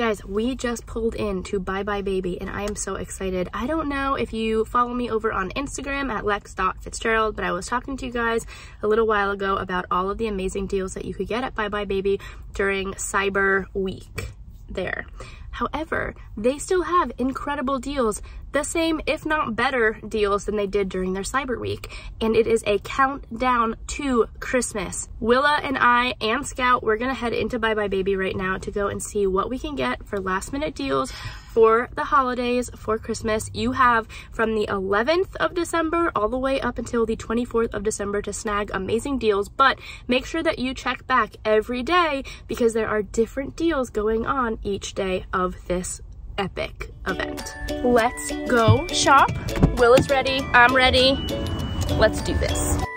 Guys, we just pulled in to buybuyBABY and I am so excited. I don't know if you follow me over on Instagram at lex.fitzgerald, but I was talking to you guys a little while ago about all of the amazing deals that you could get at buybuyBABY during Cyber Week there. However, they still have incredible deals, the same if not better deals than they did during their Cyber Week. And it is a countdown to Christmas. Willa and I and Scout, we're gonna head into buybuyBABY right now to go and see what we can get for last minute deals for the holidays, for Christmas. You have from the 11th of December all the way up until the 24th of December to snag amazing deals, but make sure that you check back every day because there are different deals going on each day of this epic event. Let's go shop. Will is ready, I'm ready. Let's do this.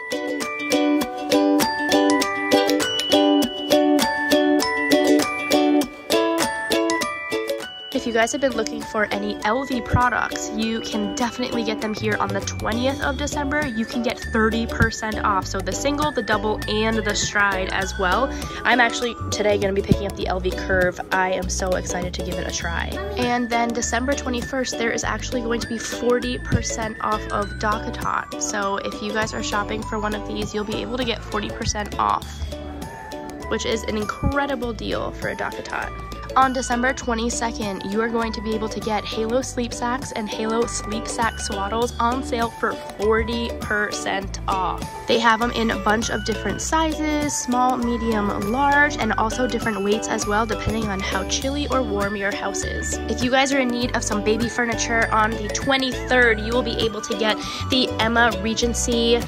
You guys have been looking for any Elvie products, you can definitely get them here on the 20th of December. You can get 30% off. So the single, the double, and the stride as well. I'm actually today gonna be picking up the Elvie Curve. I am so excited to give it a try. And then December 21st, there is actually going to be 40% off of DockATot. So if you guys are shopping for one of these, you'll be able to get 40% off, which is an incredible deal for a DockATot. On December 22nd, you are going to be able to get Halo Sleep Sacks and Halo Sleep Sack Swaddles on sale for 40% off. They have them in a bunch of different sizes, small, medium, large, and also different weights as well, depending on how chilly or warm your house is. If you guys are in need of some baby furniture on the 23rd, you will be able to get the Emma Regency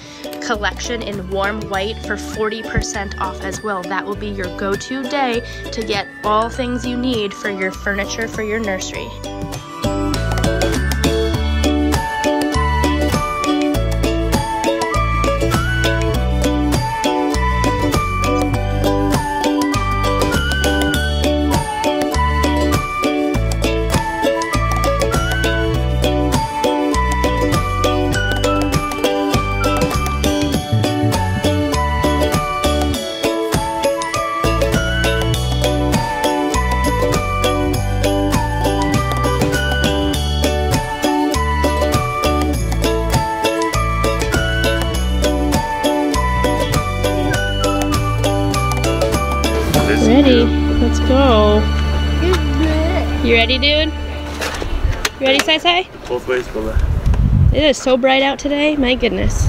collection in warm white for 40% off as well. That will be your go-to day to get all things you need for your furniture for your nursery. Ready? Let's go. You ready, dude? You ready, Sai Sai? Both ways, Bella. It is so bright out today. My goodness.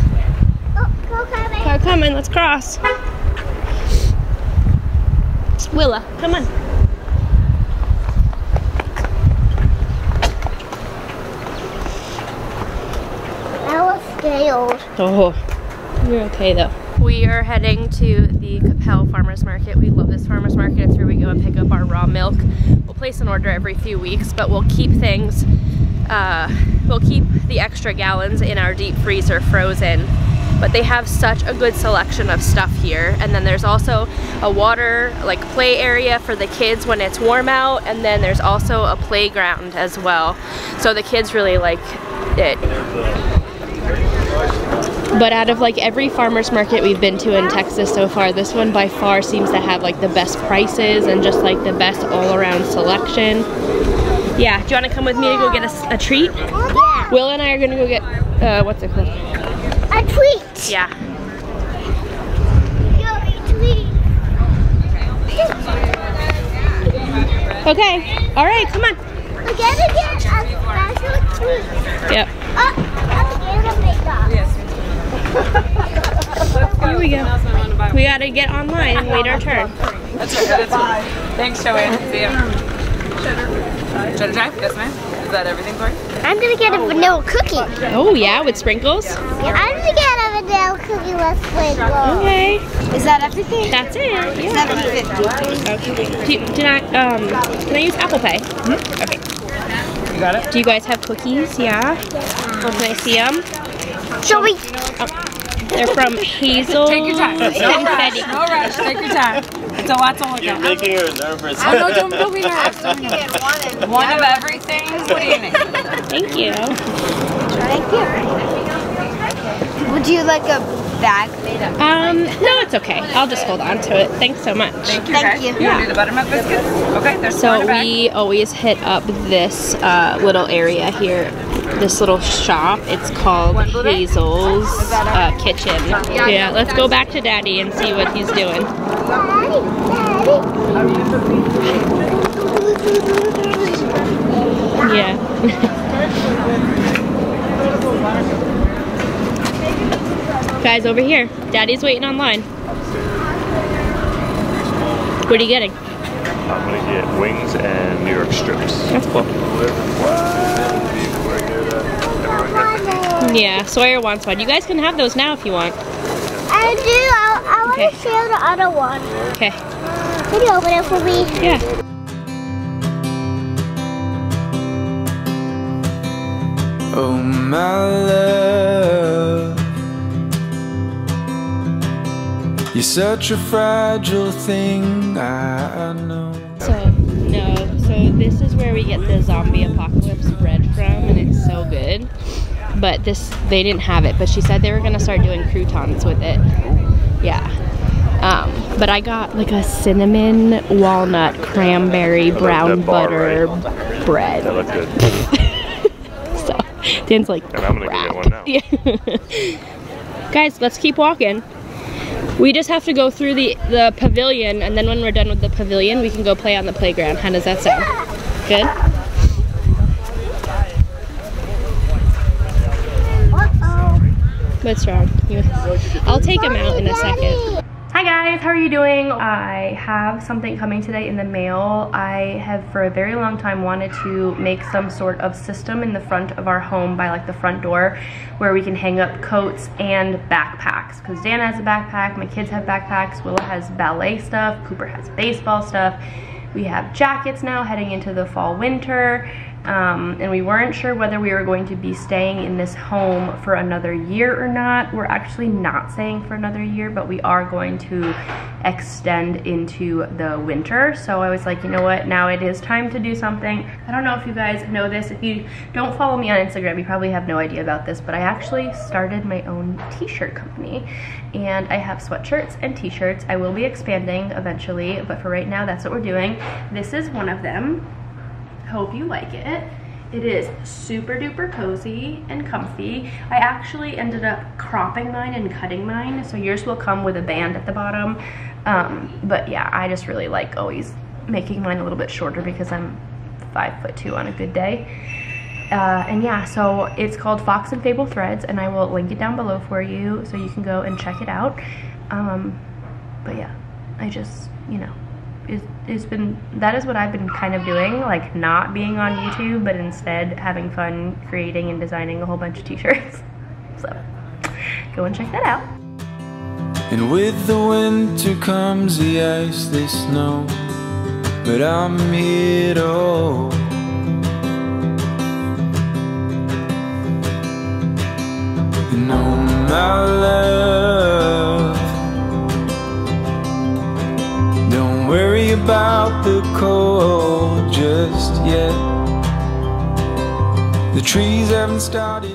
Oh, go coming. Car coming. Let's cross. Willa, come on. I was scared. Oh, you're okay though. We are heading to the Coppell Farmers Market. We love this farmers market. It's where we go and pick up our raw milk. We'll place an order every few weeks, but we'll keep things, uh, we'll keep the extra gallons in our deep freezer frozen. But they have such a good selection of stuff here. And then there's also a water, like play area for the kids when it's warm out. And then there's also a playground as well. So the kids really like it. But out of like every farmer's market we've been to in Texas so far, this one by far seems to have like the best prices and just like the best all around selection. Yeah, do you want to come with me to go get a, a treat? Yeah. Will and I are gonna go get, uh, what's it called? A treat. Yeah. Yo, a tweet. Okay, all right, come on. We're gonna get a special tweet. Yep, Oh, I'm gonna make that. Here we go. We gotta get online and wait our turn. That's okay. That's fine. Thanks, Joanne. See you. Cheddar jack? Yes, ma'am. Is that everything for you? I'm gonna get a vanilla cookie. Oh yeah, with sprinkles? Yeah, I'm gonna get a vanilla cookie with sprinkles. Okay, Is that everything? that's it. Yeah. Seven fifty. Okay. Do, you- do I, um, can I use Apple Pay? Okay. You got it? Do you guys have cookies? Yeah. Well, can I see them? Shall we? They're from Hazel Take your time. No rush. Confetti. No rush. Take your time. It's a lot to look You're at. making her nervous. Oh, no, don't, don't be nervous. Don't be nervous. One of everything? What do you need? Thank you. Thank you. Would you like a bag? made Um, no, it's okay. I'll just hold on to it. Thanks so much. Thank you, Thank guys. you. You want to do the buttermilk biscuits? Okay, there's two So the bag. we always hit up this uh, little area here, this little shop. It's called Hazel's uh, Kitchen. Yeah, let's go back to Daddy and see what he's doing. Daddy, Daddy. Yeah. Guys, over here. Daddy's waiting online. What are you getting? I'm gonna get wings and New York strips. That's cool. Yeah, Sawyer wants one. You guys can have those now if you want. I do. I, I want to share the other one. Okay. Can you open it for me? Yeah. Oh my love You're such a fragile thing I know So, no. So, this is where we get the zombie apocalypse bread from, and it's so good. But this, they didn't have it, but she said they were gonna start doing croutons with it. Yeah. Um, but I got like a cinnamon, walnut, cranberry, brown that bar, butter That bread. looked good. So, Dan's like, And I'm gonna go get one now. Yeah. Guys, let's keep walking. We just have to go through the, the pavilion, and then when we're done with the pavilion, we can go play on the playground. How does that sound? Good? What's wrong? I'll take him out in a second. Hi guys, how are you doing? I have something coming today in the mail. I have for a very long time wanted to make some sort of system in the front of our home by like the front door where we can hang up coats and backpacks because Dan has a backpack, my kids have backpacks, Willa has ballet stuff, Cooper has baseball stuff. We have jackets now heading into the fall winter. Um, and we weren't sure whether we were going to be staying in this home for another year or not. We're actually not staying for another year, but we are going to extend into the winter. So I was like, you know what, now it is time to do something. I don't know if you guys know this. If you don't follow me on Instagram, you probably have no idea about this, but I actually started my own t-shirt company and I have sweatshirts and t-shirts. I will be expanding eventually, but for right now, that's what we're doing. This is one of them. Hope you like it. It is super duper cozy and comfy. I actually ended up cropping mine and cutting mine, so yours will come with a band at the bottom. Um, but yeah, I just really like always making mine a little bit shorter because I'm five foot two on a good day. Uh, and yeah, so it's called Fox and Fable Threads, and I will link it down below for you so you can go and check it out. Um, but yeah, I just, you know, it's, been, that is what I've been kind of doing, like not being on YouTube, but instead having fun creating and designing a whole bunch of t-shirts. So, go and check that out. And with the winter comes the ice, the snow But I'm here to trees haven't started